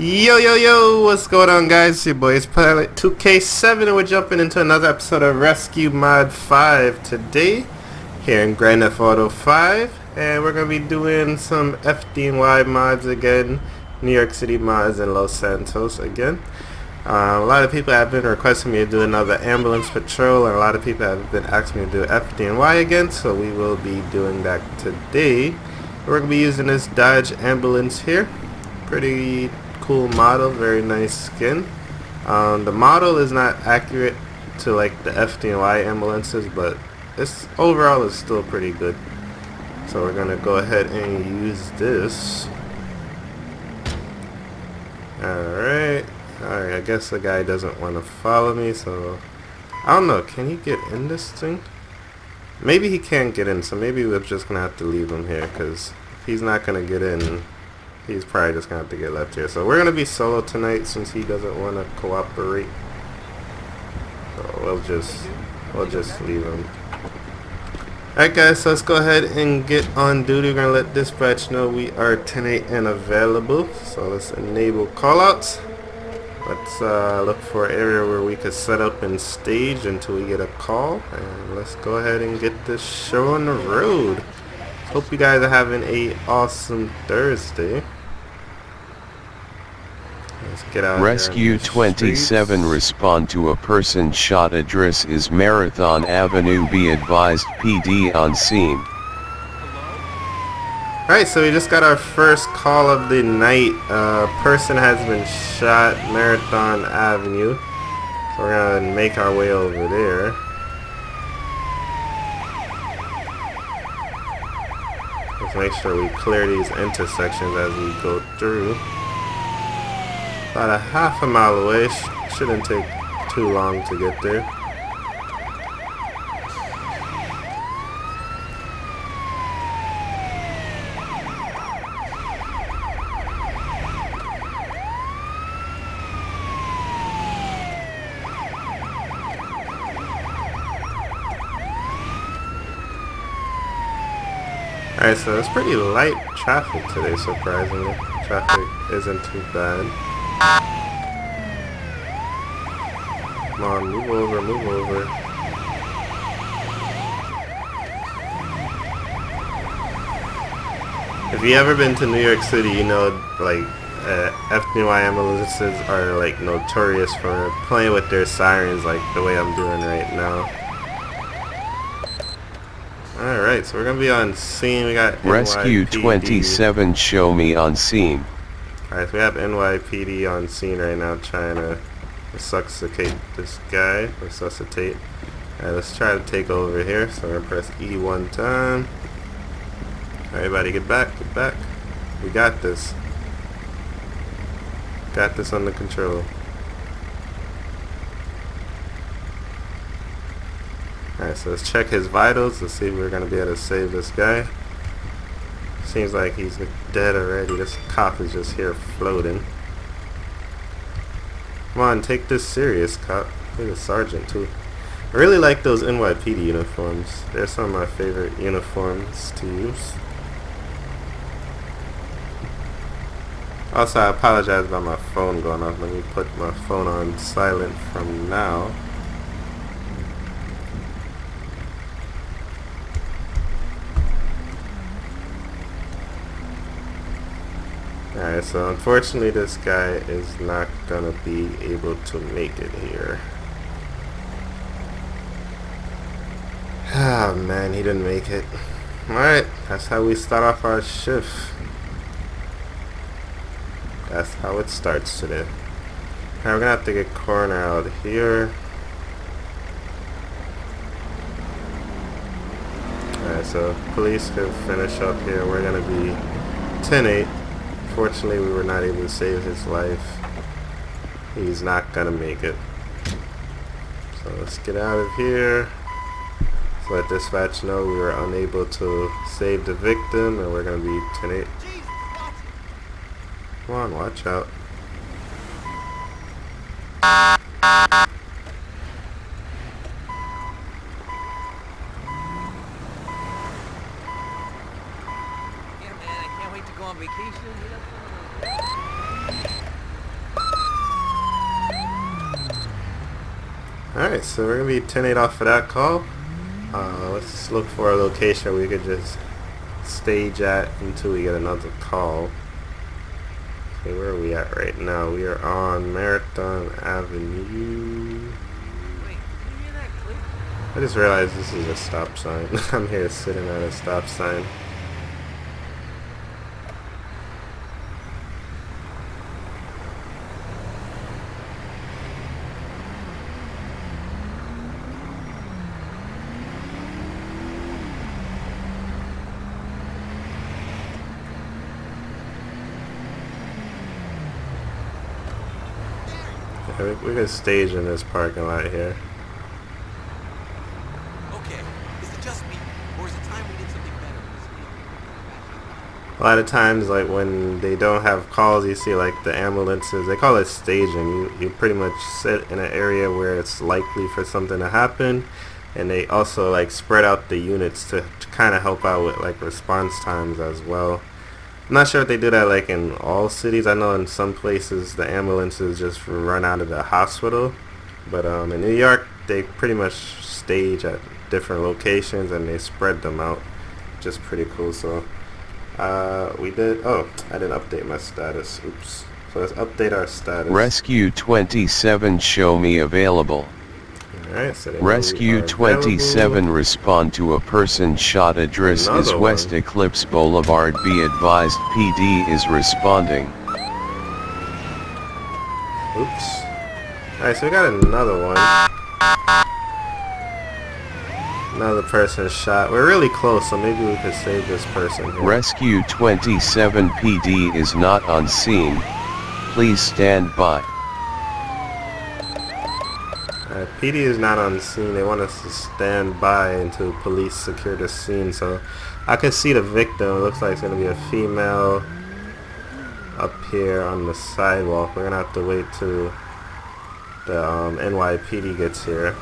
Yo, yo, yo, what's going on guys? It's your boy, it's Pilot 2K7 and we're jumping into another episode of Rescue Mod 5 today here in Grand Theft Auto 5 and we're going to be doing some FDNY mods again, New York City mods and Los Santos again. Uh, a lot of people have been requesting me to do another ambulance patrol and a lot of people have been asking me to do FDNY again so we will be doing that today. We're going to be using this Dodge ambulance here. Pretty cool model, very nice skin. Um, the model is not accurate to like the FDNY ambulances, but this overall is still pretty good. So we're gonna go ahead and use this. Alright. Alright, I guess the guy doesn't want to follow me, so I don't know, can he get in this thing? Maybe he can't get in, so maybe we're just gonna have to leave him here, because he's not gonna get in, he's probably just gonna have to get left here. So we're gonna be solo tonight since he doesn't want to cooperate. So we'll just we'll just leave him. Alright guys, so let's go ahead and get on duty. We're gonna let dispatch know we are 10-8 and available. So let's enable callouts. Let's uh, look for an area where we could set up and stage until we get a call. And let's go ahead and get this show on the road. Hope you guys are having a awesome Thursday. Let's get out Rescue 27 respond to a person shot address is Marathon Avenue be advised PD on scene. Alright, so we just got our first call of the night. A uh, person has been shot Marathon Avenue. So we're gonna make our way over there. Let's make sure we clear these intersections as we go through. About a half a mile away. Shouldn't take too long to get there. Alright, so it's pretty light traffic today, surprisingly. Traffic isn't too bad. Come on, move over, move over. If you ever been to New York City, you know, like, uh, FDNY ambulances are, like, notorious for playing with their sirens like the way I'm doing right now. Alright, so we're gonna be on scene. We got Rescue NYPD. 27 show me on scene. Alright, so we have NYPD on scene right now trying to resuscitate this guy. Resuscitate. Alright, let's try to take over here. So we're gonna press E one time. Everybody get back, get back. We got this. Got this under control. Alright, so let's check his vitals. Let's see if we're going to be able to save this guy. Seems like he's dead already. This cop is just here floating. Come on, take this serious, cop. He's a sergeant, too. I really like those NYPD uniforms. They're some of my favorite uniforms to use. Also, I apologize about my phone going off. Let me put my phone on silent from now. Alright, so unfortunately this guy is not gonna be able to make it here. Ah man, he didn't make it. Alright, that's how we start off our shift. That's how it starts today. Alright, we're gonna have to get coroner out here. Alright, so police can finish up here. We're gonna be 10-8. Unfortunately, we were not able to save his life. He's not gonna make it. So let's get out of here. Let's let dispatch know we were unable to save the victim and we're gonna be 10 Come on, watch out. Alright, so we're going to be 10-8 off for that call. Uh, let's look for a location we could just stage at until we get another call. Okay, where are we at right now? We are on Marathon Avenue. Wait, I just realized this is a stop sign. I'm here sitting at a stop sign. We, can stage in this parking lot here. Okay, is it just me, or is it time we did something better? A lot of times, like when they don't have calls, you see like the ambulances. They call it staging. You you pretty much sit in an area where it's likely for something to happen, and they also like spread out the units to, to kind of help out with like response times as well. I'm not sure if they do that like in all cities. I know in some places the ambulances just run out of the hospital, but um, in New York they pretty much stage at different locations and they spread them out. Just pretty cool. So uh, we did. Oh, I didn't update my status. Oops. So let's update our status. Rescue 27 show me available. Alright, so Rescue 27 available. respond to a person shot address Another is West one. Eclipse Boulevard be advised PD is responding. Oops. Alright, so we got another one. Another person shot. We're really close, so maybe we could save this person here. Rescue 27 PD is not on scene. Please stand by. Uh, PD is not on the scene. They want us to stand by until police secure the scene. So I can see the victim. It looks like it's going to be a female up here on the sidewalk. We're going to have to wait till the um, NYPD gets here.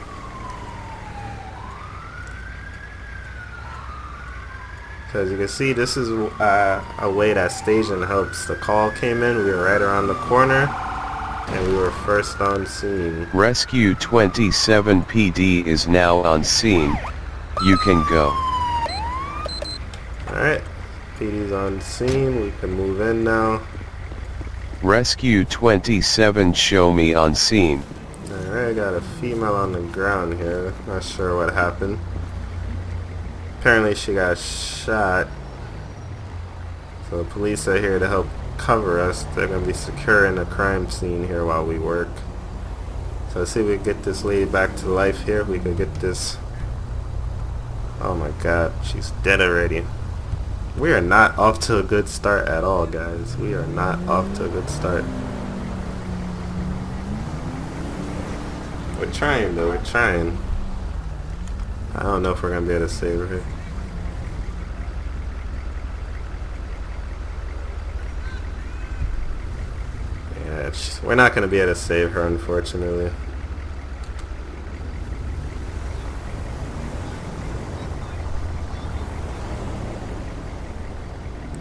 Because you can see this is uh, a way that staging helps. The call came in. We were right around the corner. And we were first on scene. Rescue 27 PD is now on scene. You can go. Alright, PD's on scene, we can move in now. Rescue 27 show me on scene. Alright, I got a female on the ground here, not sure what happened. Apparently she got shot. So the police are here to help cover us. They're going to be securing the crime scene here while we work. So let's see if we can get this lady back to life here. We can get this... Oh my god, she's dead already. We are not off to a good start at all, guys. We are not off to a good start. We're trying, though. We're trying. I don't know if we're going to be able to save her. We're not going to be able to save her, unfortunately.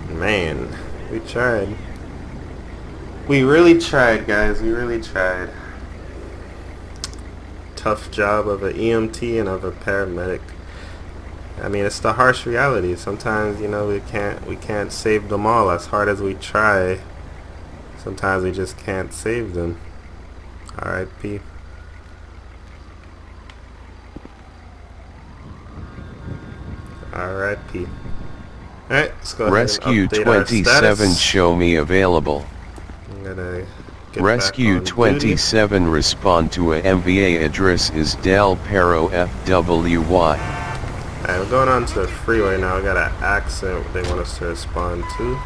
Man, we tried. We really tried, guys. We really tried. Tough job of an EMT and of a paramedic. I mean, it's the harsh reality. Sometimes, you know, we can't we can't save them all as hard as we try. Sometimes we just can't save them. R.I.P. R.I.P. Alright, let's go Rescue ahead and update our 27 show me available. I'm gonna get Rescue back on duty. 27 respond to a MVA address is Del Perro FWY. Alright, we're going on to the freeway now. We got an accent they want us to respond to.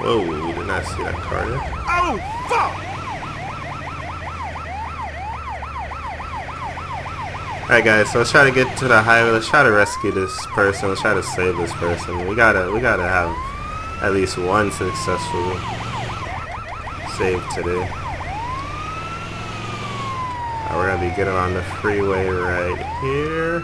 Whoa, not see that car there. Oh, fuck! Alright guys, so let's try to get to the highway. Let's try to rescue this person. Let's try to save this person. We gotta we gotta have at least one successful save today. Uh, we're gonna be getting on the freeway right here.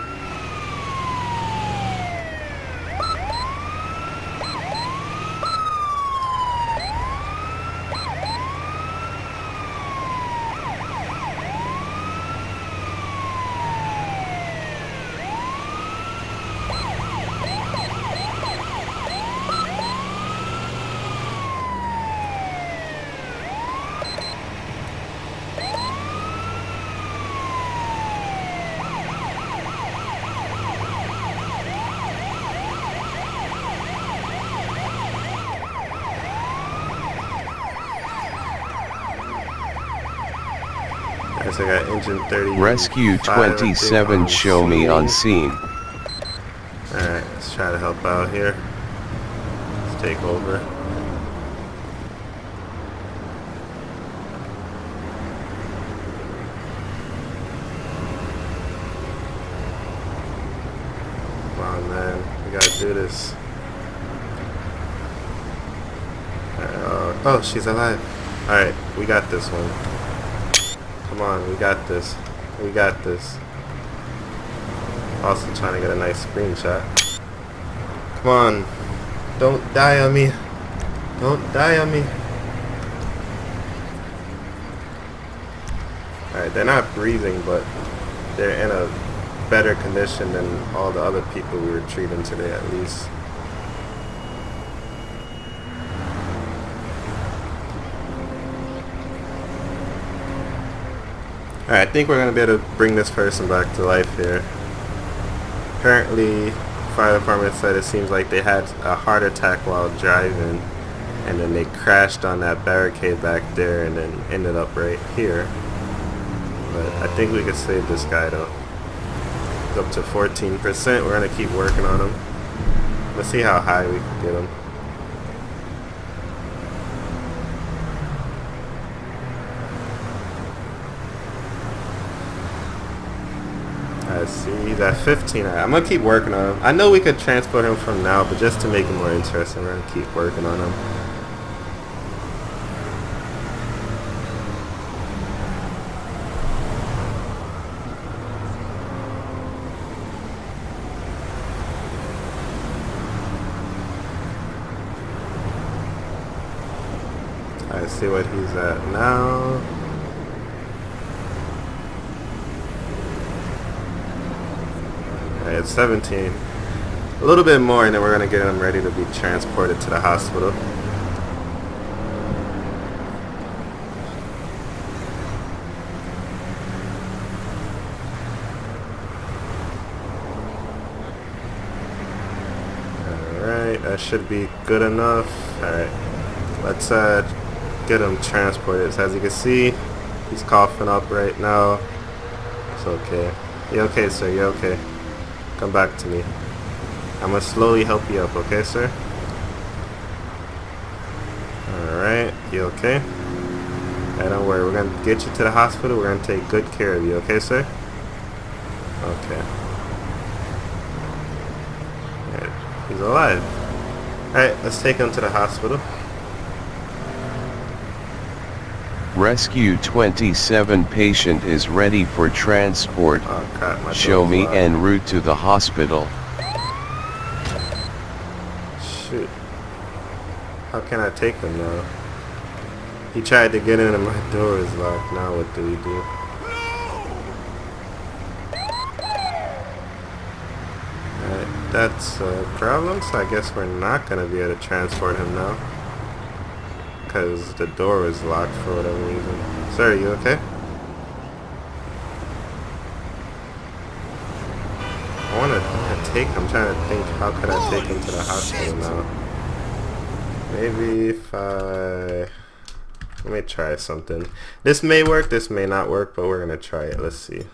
I got engine 30. Rescue 27 show me on scene. Alright, let's try to help out here. Let's take over. Come on, man. We gotta do this. Uh, oh, she's alive. Alright, we got this one. Come on, we got this. We got this. Also trying to get a nice screenshot. Come on. Don't die on me. Don't die on me. Alright, they're not breathing, but they're in a better condition than all the other people we were treating today at least. Alright, I think we're going to be able to bring this person back to life here. Apparently, fire department said it seems like they had a heart attack while driving and then they crashed on that barricade back there and then ended up right here. But I think we could save this guy though. He's up to 14%. We're going to keep working on him. Let's see how high we can get him. I see he's at 15. I'm gonna keep working on him. I know we could transport him from now, but just to make it more interesting, we're gonna keep working on him. I see what he's at now. Alright, it's 17. A little bit more and then we're going to get him ready to be transported to the hospital. Alright, that should be good enough. Alright, let's uh, get him transported. So as you can see, he's coughing up right now. It's okay. You okay, sir? You okay? Come back to me. I'm gonna slowly help you up, okay, sir? Alright, you okay? Hey, don't worry, we're gonna get you to the hospital. We're gonna take good care of you, okay, sir? Okay. Alright, he's alive. Alright, let's take him to the hospital. Rescue 27 patient is ready for transport. Oh my Show me locked. en route to the hospital. Shoot. How can I take him now? He tried to get in and my door is locked. Now what do we do? Alright, that's a problem, so I guess we're not going to be able to transport him now. Because the door is locked for whatever reason. Sir, are you okay? I want to take I'm trying to think how could I take him to the hospital now. Maybe if I... Let me try something. This may work, this may not work, but we're going to try it. Let's see.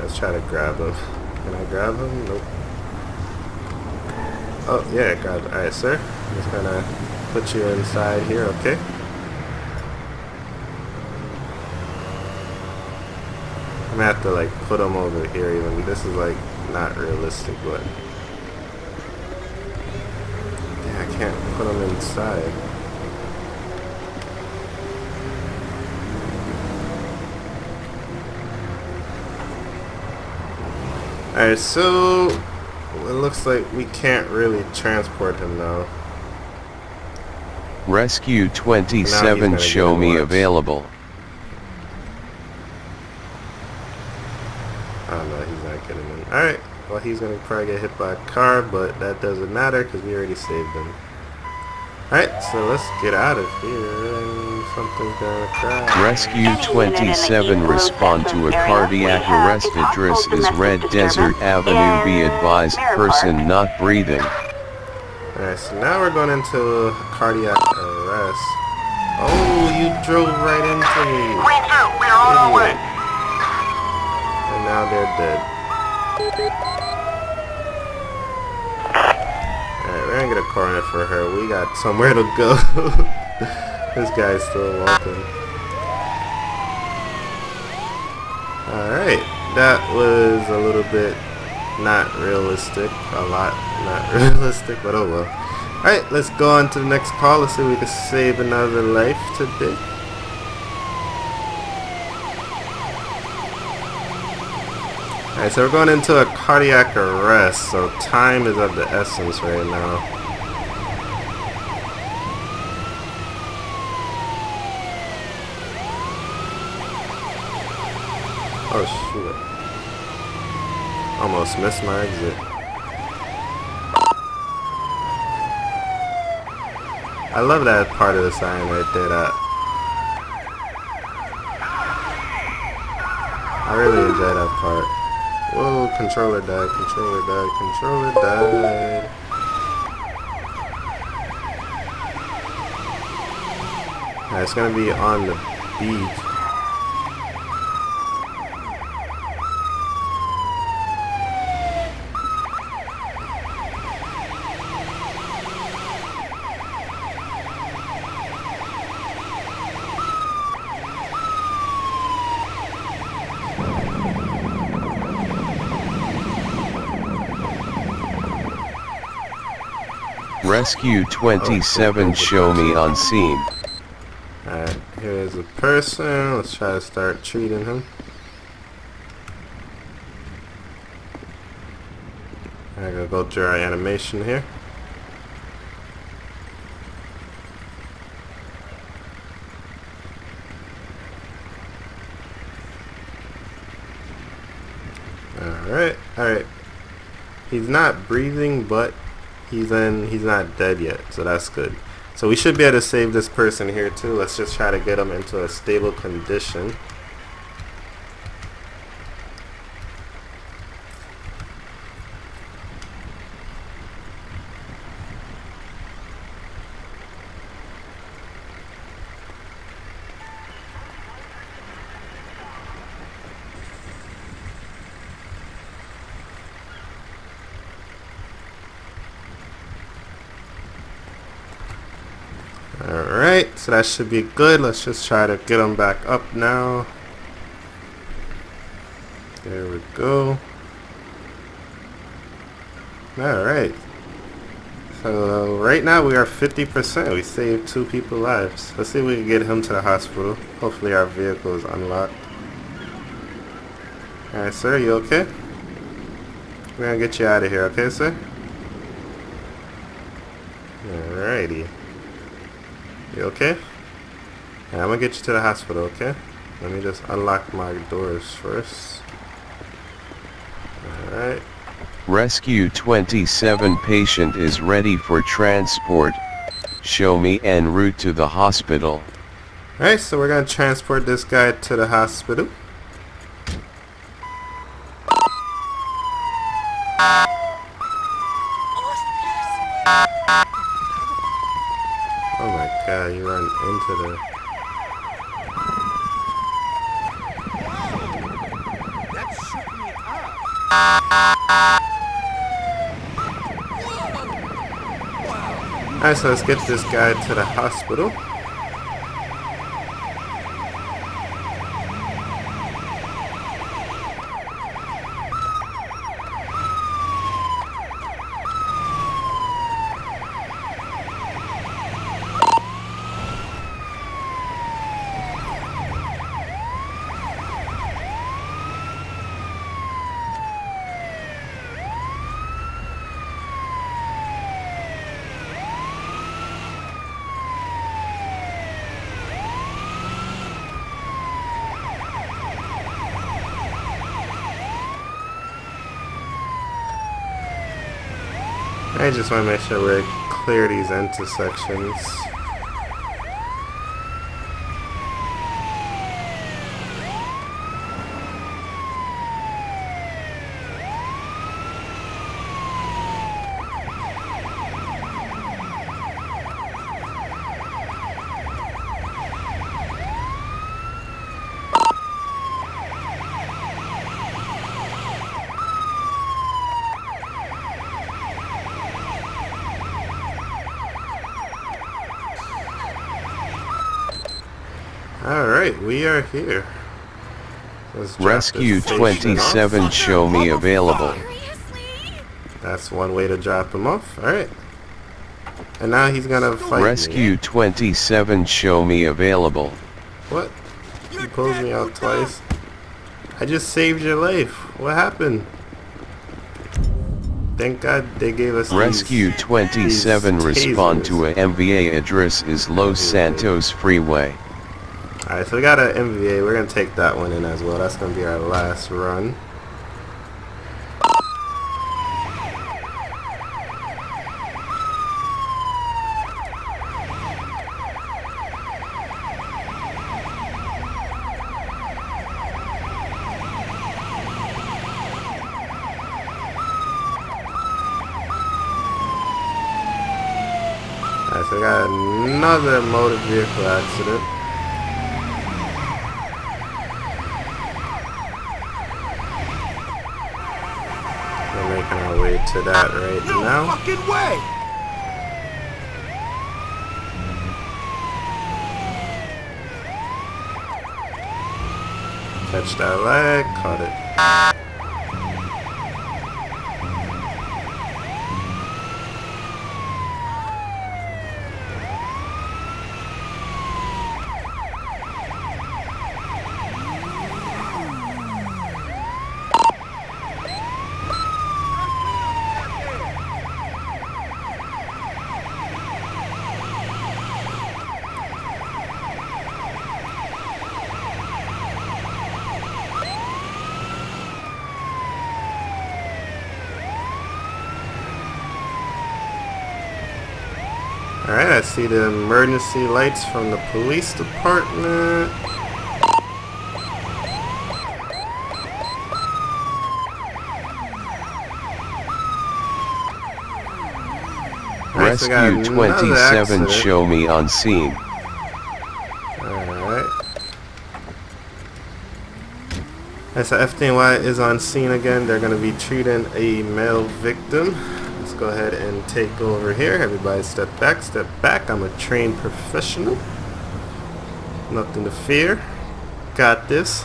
Let's try to grab him. Grab him? Nope. Oh, yeah, grab Alright, sir. I'm just gonna put you inside here, okay? I'm gonna have to like put him over here even. This is like not realistic, but yeah, I can't put him inside. Alright, so it looks like we can't really transport him now. Rescue 27 show me available. Don't know, he's not getting in. Alright, well he's gonna probably get hit by a car, but that doesn't matter because we already saved him. Alright, so let's get out of here and gonna crash. Rescue 27 respond to a cardiac arrest address is Red Desert Avenue be advised person not breathing. Alright, so now we're going into cardiac arrest. Oh, you drove right into me. Ran out, we're all Idiot. one. And now they're dead. Alright, we're gonna get a coroner for her. We got somewhere to go. this guy's still walking. Alright, that was a little bit not realistic. A lot not realistic, but oh well. Alright, let's go on to the next call. Let's see if we can save another life today. Alright, so we're going into a cardiac arrest, so time is of the essence right now. Oh shoot. Almost missed my exit. I love that part of the sign right there. That I really enjoy that part. Whoa, controller died, controller died, controller died. It's gonna be on the beach. Rescue 27 show me on scene. Alright, here's a person. Let's try to start treating him. I gotta go through our animation here. Alright, alright. He's not breathing, but he's in he's not dead yet, so that's good. So we should be able to save this person here too. Let's just try to get him into a stable condition. Alright, so that should be good. Let's just try to get him back up now. There we go. Alright. So right now we are 50%. We saved two people lives. Let's see if we can get him to the hospital. Hopefully our vehicle is unlocked. Alright sir, you okay? We're gonna get you out of here, okay sir? Alrighty. You okay? Yeah, I'm gonna get you to the hospital, okay? Let me just unlock my doors first. Alright. Rescue 27 patient is ready for transport. Show me en route to the hospital. Alright, so we're gonna transport this guy to the hospital. Oh my god, you run into the... That shook me up. So let's get this guy to the hospital. I just want to make sure we clear these intersections. Alright, we are here. Let's Rescue this station off. 27 show me available. That's one way to drop him off. Alright. And now he's gonna fight Rescue me. 27 show me available. What? He pulls me out twice. I just saved your life. What happened? Thank God they gave us these- Rescue 27 these respond to a MVA address is Los Santos Freeway. Alright, so we got an MVA. We're gonna take that one in as well. That's gonna be our last run. Alright, so we got another motor vehicle accident. We're making our way to that right No now. fucking way! Catch that leg, caught it. Alright, I see the emergency lights from the police department. Alright, so we got Rescue 27 accident. show me on scene. Alright. Alright, so FDNY is on scene again. They're going to be treating a male victim. Go ahead and take over here. Everybody step back, step back. I'm a trained professional. Nothing to fear. Got this.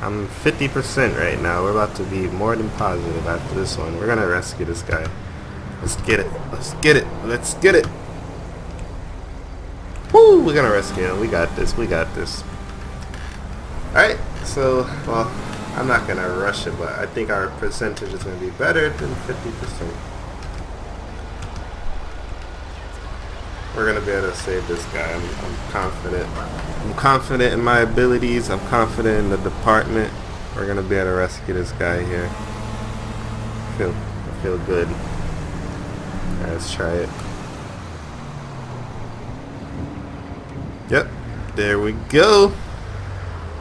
I'm 50% right now. We're about to be more than positive after this one. We're going to rescue this guy. Let's get it. Let's get it. Let's get it. Woo! We're gonna rescue him. We got this. We got this. Alright, so, well, I'm not gonna rush it, but I think our percentage is gonna be better than 50%. We're gonna be able to save this guy. I'm, I'm confident. I'm confident in my abilities. I'm confident in the department. We're gonna be able to rescue this guy here. I feel, I feel good. Alright, let's try it. Yep, there we go.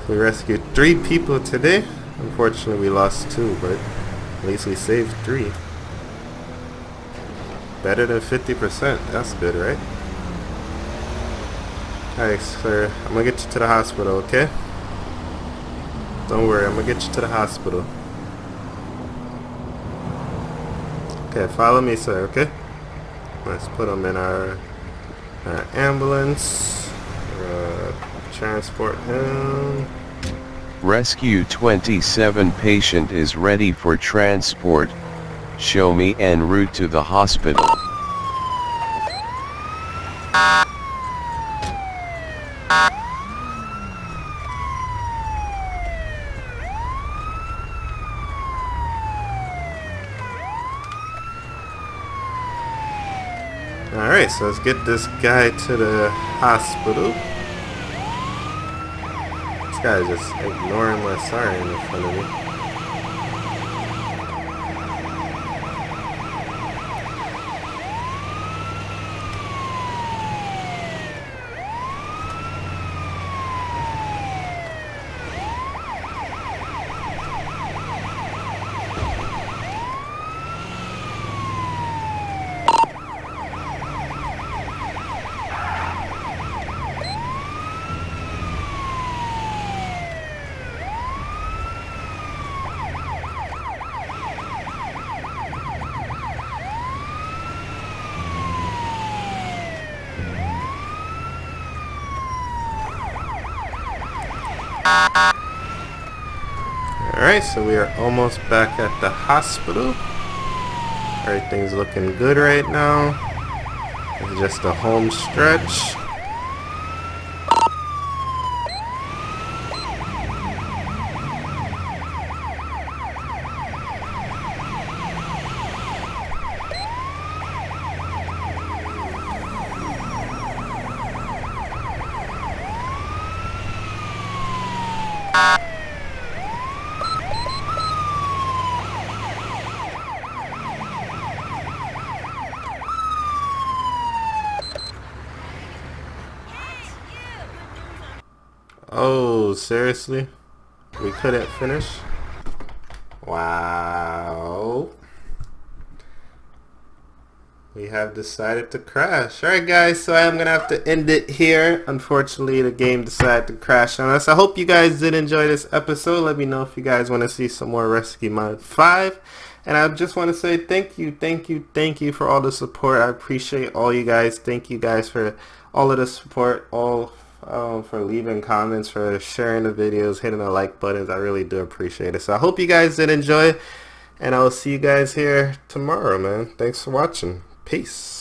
We rescued three people today. Unfortunately, we lost two, but at least we saved three. Better than 50%. That's good, right? Alright, sir. I'm gonna get you to the hospital, okay? Don't worry, I'm gonna get you to the hospital. Okay, follow me, sir, okay? Let's put him in our, our ambulance. Uh, transport him. Rescue 27 patient is ready for transport. Show me en route to the hospital. Alright, so let's get this guy to the hospital. This guy is just ignoring my siren in front of me. Alright, so we are almost back at the hospital. Everything's looking good right now. It's just a home stretch. Oh, seriously? We couldn't finish? Wow. We have decided to crash. Alright guys, so I am going to have to end it here. Unfortunately, the game decided to crash on us. I hope you guys did enjoy this episode. Let me know if you guys want to see some more Rescue Mod 5. And I just want to say thank you, thank you, thank you for all the support. I appreciate all you guys. Thank you guys for all of the support, all um, for leaving comments, for sharing the videos, hitting the like buttons. I really do appreciate it. So I hope you guys did enjoy. And I will see you guys here tomorrow, man. Thanks for watching. Peace.